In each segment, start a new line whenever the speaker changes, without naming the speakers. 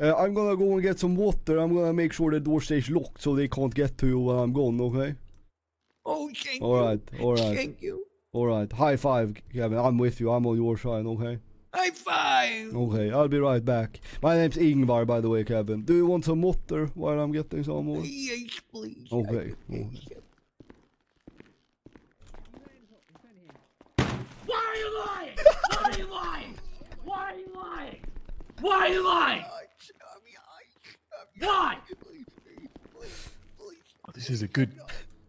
Uh, I'm gonna go and get some water. I'm gonna make sure the door stays locked so they can't get to you while I'm gone, okay?
Oh, thank
All
you.
right, all right,
Thank you.
all right. High five, Kevin. I'm with you. I'm on your side, okay?
High five.
Okay, I'll be right back. My name's Ingvar, by the way, Kevin. Do you want some water while I'm getting some more?
Yes, please.
Okay, okay.
Why are you lying? Why are you lying? Why are you lying? Why are you lying? Why?
Oh, this is a good.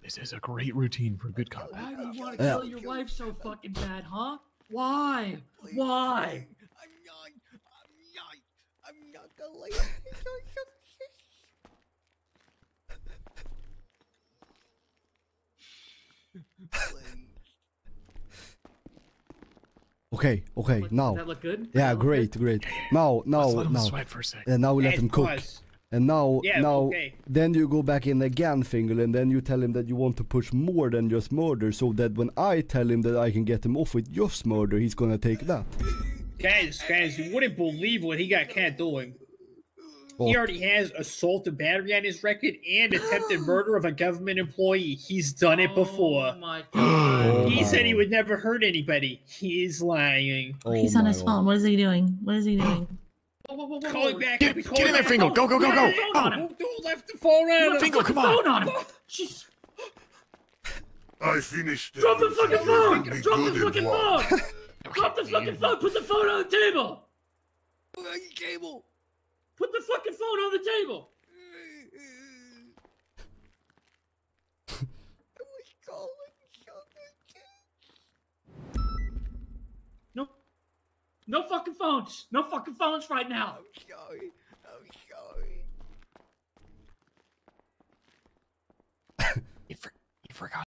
This is a great routine for a good cop.
Why do you want to kill your wife so fucking bad, huh? Why? Why?
I'm not. I'm not. I'm not gonna let
Okay, okay,
Does
now.
that look good?
Yeah,
That
great,
good?
great. Now, now,
Let's let him
now.
sweat for a sec.
And now we let
Yes,
him cook.
boss.
And now,
Yeah,
now,
okay.
then you go back in again, Fingal, and then you tell him that you want to push more than just murder, so that when I tell him that I can get him off with just murder, he's gonna take that.
Guys, guys, you wouldn't believe what he got caught doing. He already has assault and battery on his record and attempted murder of a government employee. He's done it before.
Oh my god.
He said he
oh
would never hurt anybody. He's lying.
Oh
He's on his
God.
phone. What is he doing? What is he doing?
Whoa, whoa, whoa, whoa,
Calling back.
Get- get in there. Fingal. Go, go, go, go.
Phone on him.
Who who left the phone on him?
Fingal, come on.
Phone on him. Jeez.
I finished.
Drop the fucking phone. Drop the fucking phone. Drop the fucking phone. Put the phone on the table.
Cable.
Put the fucking phone on the table.
I was calling something.
No. No fucking phones. No fucking phones right now.
I'm sorry. I'm sorry.
You, for, you forgot